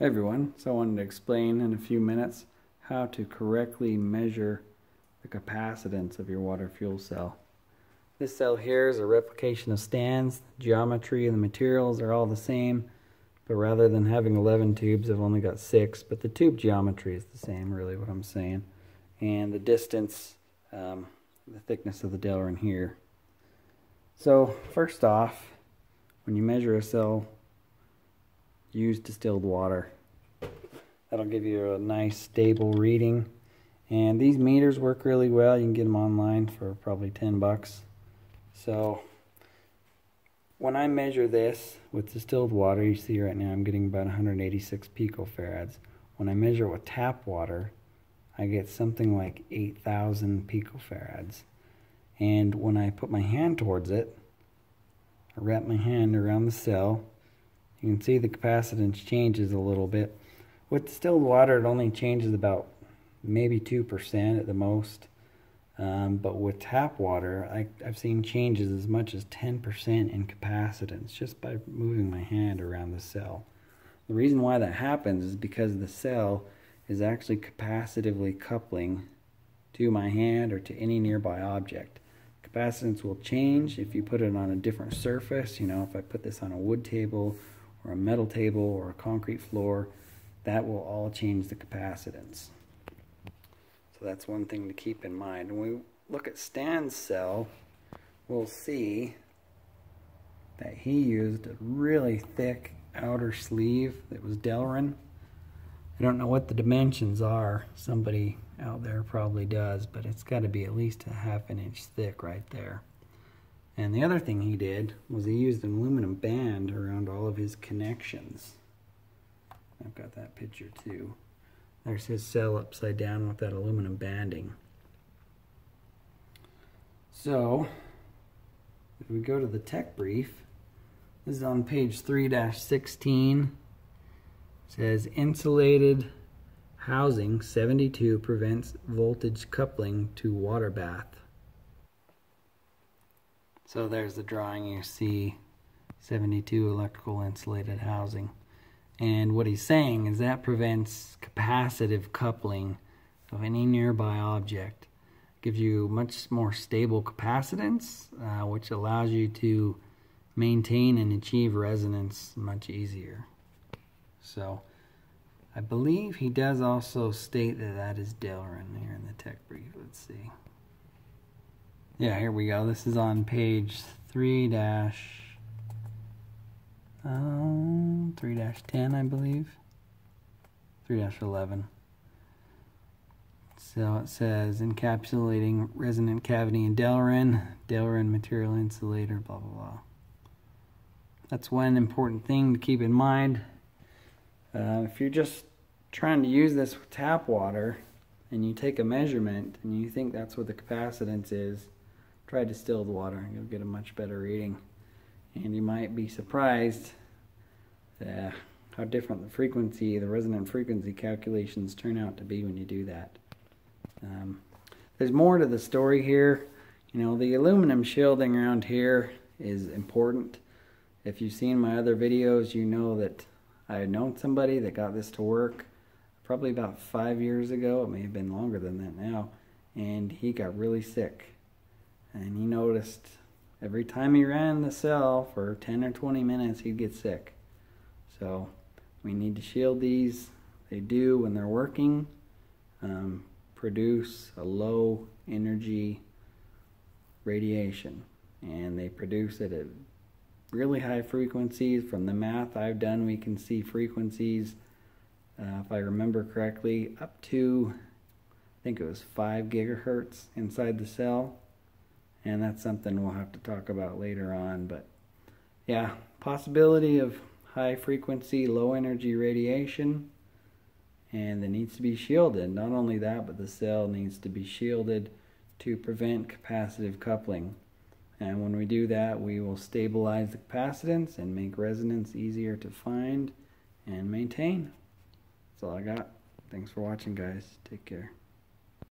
everyone. So I wanted to explain in a few minutes how to correctly measure the capacitance of your water fuel cell. This cell here is a replication of Stan's. Geometry and the materials are all the same, but rather than having 11 tubes, I've only got six, but the tube geometry is the same, really what I'm saying. And the distance, um, the thickness of the Delrin here. So first off, when you measure a cell use distilled water. That'll give you a nice stable reading. And these meters work really well. You can get them online for probably 10 bucks. So when I measure this with distilled water, you see right now I'm getting about 186 picofarads. When I measure it with tap water, I get something like 8,000 picofarads. And when I put my hand towards it, I wrap my hand around the cell, you can see the capacitance changes a little bit. With distilled water, it only changes about maybe 2% at the most. Um, but with tap water, I, I've seen changes as much as 10% in capacitance just by moving my hand around the cell. The reason why that happens is because the cell is actually capacitively coupling to my hand or to any nearby object. Capacitance will change if you put it on a different surface. You know, if I put this on a wood table or a metal table or a concrete floor, that will all change the capacitance. So that's one thing to keep in mind. When we look at Stan's cell, we'll see that he used a really thick outer sleeve that was Delrin. I don't know what the dimensions are. Somebody out there probably does, but it's got to be at least a half an inch thick right there. And the other thing he did was he used an aluminum band around all of his connections. I've got that picture too. There's his cell upside down with that aluminum banding. So, if we go to the tech brief, this is on page 3-16. It says insulated housing 72 prevents voltage coupling to water bath. So there's the drawing you see 72 electrical insulated housing. And what he's saying is that prevents capacitive coupling of any nearby object. Gives you much more stable capacitance, uh, which allows you to maintain and achieve resonance much easier. So I believe he does also state that that is Delrin here in the tech brief. Let's see. Yeah, here we go. This is on page 3 dash um, 3 dash 10, I believe. 3 dash 11. So it says encapsulating resonant cavity in Delrin, Delrin material insulator, blah, blah, blah. That's one important thing to keep in mind. Uh, if you're just trying to use this with tap water and you take a measurement and you think that's what the capacitance is, try distilled water. You'll get a much better reading. And you might be surprised uh, how different the frequency, the resonant frequency calculations turn out to be when you do that. Um, there's more to the story here. You know, the aluminum shielding around here is important. If you've seen my other videos, you know that I had known somebody that got this to work probably about five years ago. It may have been longer than that now. And he got really sick and he noticed every time he ran the cell for 10 or 20 minutes he'd get sick. So we need to shield these. They do when they're working um, produce a low energy radiation. And they produce it at really high frequencies. From the math I've done we can see frequencies uh, if I remember correctly up to I think it was 5 gigahertz inside the cell and that's something we'll have to talk about later on. But yeah, possibility of high frequency, low energy radiation, and it needs to be shielded. Not only that, but the cell needs to be shielded to prevent capacitive coupling. And when we do that, we will stabilize the capacitance and make resonance easier to find and maintain. That's all I got. Thanks for watching, guys. Take care.